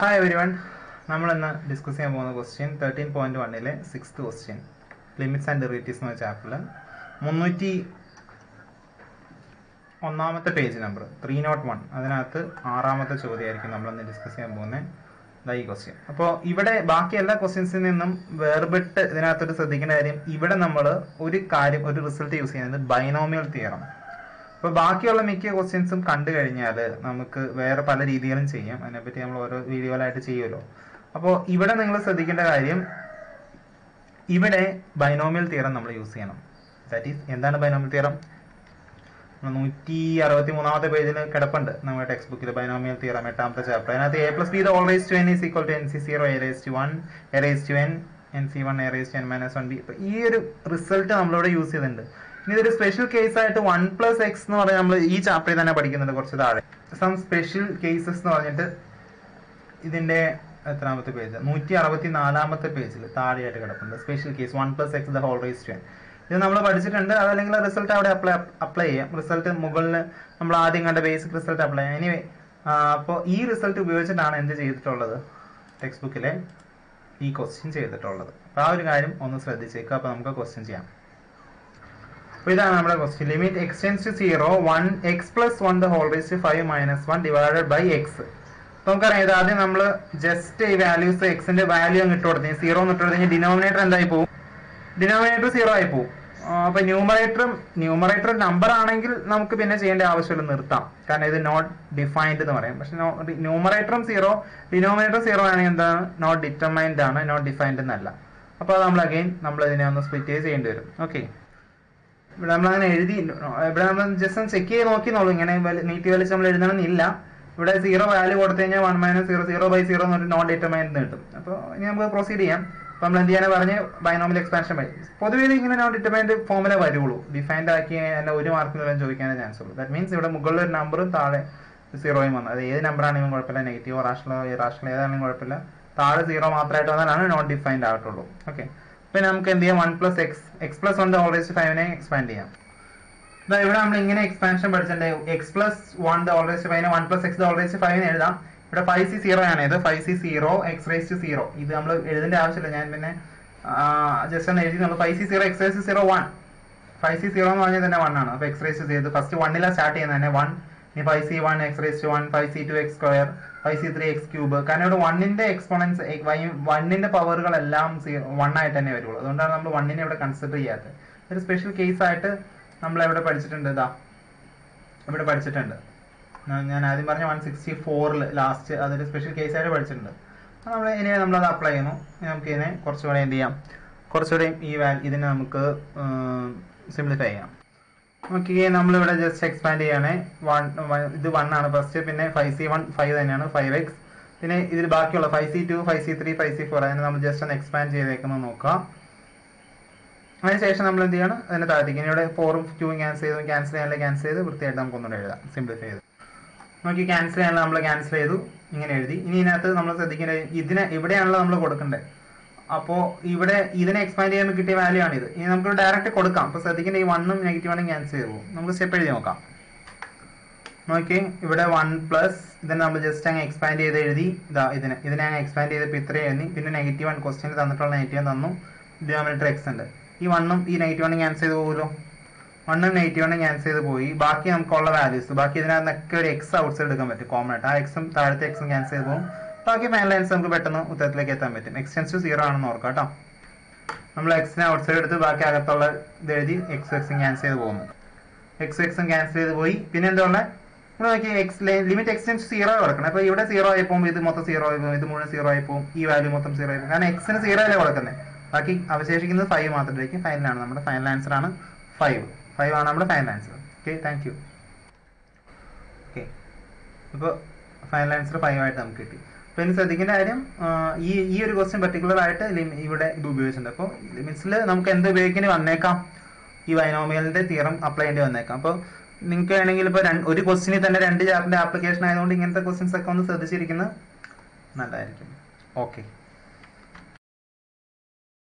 Hi every one നമ്മൾ ഇന്ന് discuss ചെയ്യാൻ പോകുന്ന ക്വസ്റ്റ്യൻ തേർട്ടീൻ പോയിന്റ് വണ്ണിലെ sixth question limits and derivatives എന്ന ചാപ്റ്ററിൽ മുന്നൂറ്റി ഒന്നാമത്തെ page number three nought one അതിനകത്ത് ആറാമത്തെ ചോദ്യമായിരിക്കും നമ്മളിന്ന് ഡിസ്കസ് ചെയ്യാൻ പോകുന്നത് ഈ ക്വസ്റ്റ്യൻ അപ്പോൾ ഇവിടെ ബാക്കി എല്ലാ ക്വസ്റ്റ്യൻസിൽ നിന്നും വേർപെട്ട് ഇതിനകത്തൊരു ശ്രദ്ധിക്കേണ്ട കാര്യം ഇവിടെ നമ്മൾ ഒരു കാര്യം ഒരു റിസൾട്ട് യൂസ് ചെയ്യുന്നത് ബൈനോമിയൽ തിയറം അപ്പോൾ ബാക്കിയുള്ള മിക്ക ക്വസ്റ്റ്യൻസും കണ്ടു കഴിഞ്ഞാൽ നമുക്ക് വേറെ പല രീതികളും ചെയ്യാം. അതിനെപ്പറ്റി നമ്മൾ ഓരോ വീഡിയോയിലായിട്ട് ചെയ്യുമല്ലോ. അപ്പോൾ ഇവിടെ നിങ്ങൾ ശ്രദ്ധിക്കേണ്ട കാര്യം ഇവിടെ ബൈനോമിയൽ തിയറം നമ്മൾ യൂസ് ചെയ്യണം. ദാറ്റ് ഈസ് എന്താണ് ബൈനോമിയൽ തിയറം നൂറ്റി അറുപത്തി മൂന്നാമത്തെ പേജിൽ കിടപ്പുണ്ട് നമ്മുടെ ടെക്സ്റ്റ് ബുക്കിൽ ബൈനോമിയൽ തിയറം എട്ടാമത്തെ ചാപ്റ്റർ അതിനകത്ത് a plus b always to n is equal to n c zero a raise to one a raise to n n c one a raise to n minus one b ഈ ഒരു result നമ്മളിവിടെ use ചെയ്തിട്ടുണ്ട്. ഇനി ഇതൊരു special case ആയിട്ട് one plus x എന്ന് പറഞ്ഞാൽ നമ്മൾ ഈ ചാപ്റ്ററിൽ തന്നെ പഠിക്കുന്നുണ്ട് കുറച്ച് താഴെ. സം സ്പെഷ്യൽ കേസസ് എന്ന് പറഞ്ഞിട്ട് ഇതിന്റെ എത്രാമത്തെ പേജ് നൂറ്റി അറുപത്തി നാലാമത്തെ പേജിൽ താഴെയായിട്ട് കിടക്കുന്നത് special case one plus x the whole raise to ഇത് നമ്മൾ പഠിച്ചിട്ടുണ്ട്. അതല്ലെങ്കിൽ റിസൾട്ട് അവിടെ അപ്ലൈ അപ്ലൈ ചെയ്യാം. റിസൾട്ട് മുകളിൽ നമ്മൾ ആദ്യം കണ്ട ബേസിക് റിസൾട്ട് അപ്ലൈ ചെയ്യാം. എനിവേ അപ്പോൾ ഈ റിസൾട്ട് ഉപയോഗിച്ചിട്ടാണ് എന്ത് ചെയ്തിട്ടുള്ളത്? ടെക്സ്റ്റ് ബുക്കിലെ ഈ ക്വസ്റ്റ്യൻ ചെയ്തിട്ടുള്ളത്. അപ്പോൾ ആ ഒരു കാര്യം ഒന്ന് ശ്രദ്ധിച്ചേക്കുക അപ്പോൾ നമുക്ക് ക്വസ്റ്റ്യൻ ചെയ്യാം. അപ്പോൾ ഇതാണ് നമ്മുടെ question limit x tends to zero one x plus one the whole raise five minus one divided by x നമുക്കറിയാം ഇത് ആദ്യം നമ്മൾ ജസ്റ്റ് ഈ വാല്യൂസ് എക്സിന്റെ വാല്യൂ അങ്ങ് ഇട്ട് കൊടുത്തു സീറോ എന്ന് ഇട്ട് കൊടുത്തു കഴിഞ്ഞാൽ ഡിനോമിനേറ്റർ എന്തായി പോകും ഡിനോമിനേറ്റർ സീറോ ആയി പോകും അപ്പൊ ന്യൂമറേറ്ററും ന്യൂമറേറ്റർ നമ്പർ ആണെങ്കിൽ നമുക്ക് പിന്നെ ചെയ്യേണ്ട ആവശ്യമില്ല നിർത്താം. കാരണം ഇത് നോട്ട് ഡിഫൈൻഡ് എന്ന് പറയും. പക്ഷെ ന്യൂമറേറ്ററും സീറോ ഡിനോമിനേറ്റർ സീറോ ആണെങ്കിൽ എന്താണ്? നോട്ട് ഡിറ്റർമൈൻഡ് ആണ് നോട്ട് ഡിഫൈൻഡ് എന്നല്ല. അപ്പോൾ നമ്മൾ അഗെയിൻ നമ്മൾ ഇതിനെ ഒന്ന് സ്പ്ലിറ്റ് ചെയ്യേണ്ടി വരും. ഓക്കെ ഇവിടെ നമ്മൾ അങ്ങനെ എഴുതി ഇവിടെ നമ്മൾ ജസ്റ്റ് ഒന്ന് ചെക്ക് ചെയ്ത് നോക്കിന്നുള്ളൂ ഇങ്ങനെ നീട്ടി വലിച്ച് നമ്മൾ എഴുതണമെന്നില്ല ഇവിടെ സീറോ വാല്യൂ കൊടുത്തു കഴിഞ്ഞാൽ one minus zero zero by zero എന്ന് നോൺ ഡിറ്റർമൈൻഡ് കിട്ടും. അപ്പോൾ ഇനി നമുക്ക് പ്രൊസീഡ് ചെയ്യാം. അപ്പോൾ നമ്മൾ എന്ത് ചെയ്യാനാണ് പറഞ്ഞ്? ബൈനോമിൽ എക്സ്പാൻഷൻ വഴി പൊതുവേ ഇങ്ങനെ നോൺ ഡിറ്റർമൈൻഡ് ഫോമിലെ വരുള്ളൂ. ഡിഫൈൻഡ് ആക്കി തന്നെ ഒരു മാർക്കിന് വരെ ചോദിക്കാനേ ചാൻസ് ഉള്ളൂ. ദാറ്റ് മീൻസ് ഇവിടെ മുകളിൽ ഒരു നമ്പറും താഴെ സീറോയും വന്നു. അത് ഏത് നമ്പർ ആണെങ്കിലും കുഴപ്പമില്ല. നെഗറ്റീവോ റാഷണലോ റാഷണൽ ഏതാണെങ്കിലും കുഴപ്പമില്ല. താഴെ സീറോ മാത്രമായിട്ട് വന്നാലാണ് നോൺ ഡിഫൈൻഡ് ആകത്തുള്ളൂ ഓക്കെ പിന്നെ നമുക്ക് എന്ത് ചെയ്യാം? One plus x x plus one always ഫൈവിനെ expand ചെയ്യാം. ഇതാ ഇവിടെ നമ്മൾ ഇങ്ങനെ എക്സ്പാൻഷൻ പഠിച്ചിട്ടുണ്ട്. എക്സ് പ്ലസ് വൺ ഓൾവേസ് ഫൈവിനെ വൺ പ്ലസ് എക്സ് ഓൾവേസ് ഫൈവിന് എഴുതാം. ഇവിടെ ഫൈവ് സി സീറോ ആണ്. ഇത് five c zero x raise to zero ഇത് നമ്മൾ എഴുതേണ്ട ആവശ്യമില്ല. ഞാൻ പിന്നെ ജസ്റ്റ് ഒന്ന് എഴുതി five c zero x raise zero one five C zero എന്ന് പറഞ്ഞാൽ തന്നെ വൺ ആണ്. അപ്പോൾ എക്സ് റേസ് സീറോ ഫസ്റ്റ് വണ്ണിലാണ് സ്റ്റാർട്ട് ചെയ്യുന്നത് തന്നെ വൺ ഇനി five c one x raise one five c two x square five c three x cube. കാരണം ഇവിടെ വണ്ണിന്റെ എക്സ്പോണൻസ് വണ്ണിന്റെ പവറുകളെല്ലാം വൺ ആയിട്ട് തന്നെ വരുള്ളൂ. അതുകൊണ്ടാണ് നമ്മൾ വണ്ണിനെ ഇവിടെ കൺസിഡർ ചെയ്യാത്തത് ഒരു സ്പെഷ്യൽ കേസ് ആയിട്ട് നമ്മൾ എവിടെ പഠിച്ചിട്ടുണ്ട്? ഇതാ. ഇവിടെ പഠിച്ചിട്ടുണ്ട്. ഞാൻ ആദ്യം പറഞ്ഞ വൺ സിക്സ്റ്റി ഫോറിൽ ലാസ്റ്റ് അതൊരു സ്പെഷ്യൽ കേസ് ആയിട്ട് പഠിച്ചിട്ടുണ്ട്. നമ്മൾ ഇനി നമ്മളത് അപ്ലൈ ചെയ്യുന്നു. നമുക്ക് ഇതിനെ കുറച്ചുകൂടെ എന്ത് ചെയ്യാം? കുറച്ചുകൂടെ ഈ വാൽ ഇതിനെ നമുക്ക് സിംപ്ലിഫൈ ചെയ്യാം. ഓക്കെ നമ്മളിവിടെ ജസ്റ്റ് എക്സ്പാൻഡ് ചെയ്യാണ്. വൺ ഇത് വൺ ആണ് ഫസ്റ്റ് പിന്നെ ഫൈവ് സി വൺ ഫൈവ് തന്നെയാണ് ഫൈവ് എക്സ് പിന്നെ ഇതിൽ ബാക്കിയുള്ള five c two five c three five c four അതിനെ നമ്മൾ ജസ്റ്റ് ഒന്ന് എക്സ്പാൻഡ് ചെയ്തേക്കുന്നത് നോക്കാം. അതിനുശേഷം നമ്മൾ എന്ത് ചെയ്യണം? അതിനെ താഴത്തേക്ക്. ഇവിടെ ഫോറും ടൂവും ക്യാൻസൽ ചെയ്തു. ക്യാൻസൽ ചെയ്യാനുള്ള ക്യാൻസൽ ചെയ്ത് വൃത്തിയായിട്ട് നമുക്ക് ഒന്നുകൂടെ എഴുതാം. സിംപ്ലിഫൈ ചെയ്ത്. നോക്കി ക്യാൻസൽ ചെയ്യാനുള്ള നമ്മൾ ക്യാൻസൽ ചെയ്തു. ഇങ്ങനെ എഴുതി. ഇനി ഇതിനകത്ത് നമ്മൾ ശ്രദ്ധിക്കേണ്ടത് ഇതിനെ എവിടെയാണല്ലോ നമ്മൾ കൊടുക്കേണ്ടത് അപ്പോൾ ഇവിടെ ഇതിനെ എക്സ്പാൻഡ് ചെയ്യുമ്പോൾ കിട്ടിയ വാല്യൂ ആണ് ഇത് ഇനി നമുക്ക് ഡയറക്റ്റ് കൊടുക്കാം. അപ്പൊ ശ്രദ്ധിക്കേണ്ട ഈ വണ്ണും നെഗറ്റീവ് ആണെങ്കിൽ ക്യാൻസൽ ചെയ്തു നമുക്ക് സ്റ്റെപ്പ് എഴുതി നോക്കാം. നോക്കി ഇവിടെ വൺ പ്ലസ് ഇതിനെ നമ്മൾ ജസ്റ്റ് അങ്ങ് എക്സ്പാൻഡ് ചെയ്ത് എഴുതി ഇതാ ഇതിനെ ഇതിനെ അങ്ങ് എക്സ്പാൻഡ് ചെയ്തപ്പോൾ ഇത്രയും എഴുതി. പിന്നെ നെഗറ്റീവ് വൺ ക്വസ്റ്റ്യൻ തന്നിട്ടുള്ള നെഗറ്റീവ് തന്നു. ഡിനോമിനേറ്റർ എക്സ് ഉണ്ട്. ഈ വണ്ണും ഈ നെഗറ്റീവ് ആണ് ക്യാൻസൽ ചെയ്ത് പോകുമല്ലോ വണ്ണും നെഗറ്റീവ് ആണ് ക്യാൻസൽ ചെയ്ത് പോയി. ബാക്കി നമുക്കുള്ള വാല്യൂസ് ബാക്കി ഇതിനകത്തൊക്കെ ഒരു എക്സ് ഔട്ട്സൈഡ് എടുക്കാൻ പറ്റും. കോമൺ ആയിട്ട്. ആ എക്സും താഴത്തെ എക്സും ക്യാൻസൽ ചെയ്ത് പോകും. ബാക്കി ഫൈനൽ ആൻസർ നമുക്ക് പെട്ടെന്ന് ഉത്തരത്തിലേക്ക് എത്താൻ പറ്റും. ടു സീറോ ആണെന്ന് ഓർക്കാം കേട്ടോ. നമ്മൾ എക്സിനെ ഔട്ട് സൈഡ് എടുത്ത് ബാക്കി അകത്തുള്ള ഇത് എഴുതി എക്സ് എക്സും ക്യാൻസൽ ചെയ്ത് പോകുന്നു. എക്സ് എക്സും ക്യാൻസൽ ചെയ്ത് പോയി. പിന്നെ എന്താ ഉള്ളത് നോക്കി എക്സ് ലിമിറ്റ് എക്സ്റ്റെൻസ് സീറോ കൊടുക്കണം. അപ്പോൾ ഇവിടെ സീറോ ആയി പോകും ഇത് മൊത്തം സീറോ ആയി പോകും ഇത് മുഴുവൻ സീറോ ആയി പോകും ഈ വാല്യൂ മൊത്തം സീറോ ആയി പോകും. കാരണം എക്സിന് സീറോ അല്ലേ കൊടുക്കുന്നത് ബാക്കി അവശേഷിക്കുന്നത് ഫൈവ് മാത്രമായിരിക്കും ഫൈനലാണ് നമ്മുടെ ഫൈനൽ ആൻസർ ആണ് ഫൈവ് ഫൈവ് ആണ് നമ്മുടെ final answer okay thank you okay ഇപ്പോൾ ഫൈനൽ ആൻസർ ഫൈവ് ആയിട്ട് നമുക്ക് കിട്ടി. ഇനി ശ്രദ്ധിക്കേണ്ട കാര്യം ഈ ഈ ഒരു ക്വസ്റ്റ്യൻ പെർട്ടിക്കുലർ ആയിട്ട് ഇവിടെ ഇത് ഉപയോഗിച്ചിട്ടുണ്ട്. അപ്പോൾ ലിമിറ്റ്സിൽ നമുക്ക് എന്ത് ഉപയോഗിക്കേണ്ടി വന്നേക്കാം? ഈ വൈനോമിയലിന്റെ തിയറം അപ്ലൈ ചെയ്യേണ്ടി വന്നേക്കാം. അപ്പോൾ നിങ്ങൾക്ക് വേണമെങ്കിൽ ഇപ്പോൾ ഒരു ക്വസ്റ്റിനിൽ തന്നെ രണ്ട് ചാപ്റ്ററിന്റെ ആപ്ലിക്കേഷൻ ആയതുകൊണ്ട് ഇങ്ങനത്തെ ക്വസ്റ്റ്യൻസ് ഒക്കെ ഒന്ന് ശ്രദ്ധിച്ചിരിക്കുന്നത് നല്ലതായിരിക്കും. ഓക്കെ